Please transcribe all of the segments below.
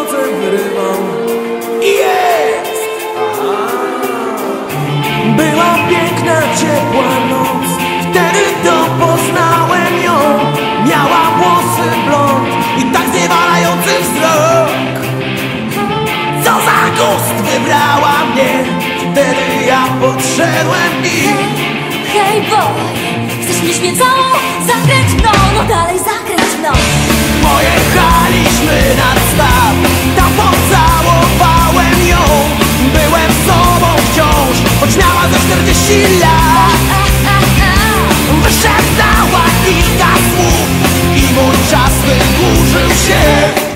nocem wyrywał I jest! Aha. Była piękna, ciepła noc Wtedy to poznałem ją Zaczynała za 40 lat. Wyszeptała kilka tak słów I mój czas wydłużył się.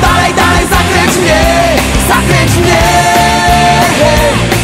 dalej, dalej, zakręć mnie, zakręć mnie.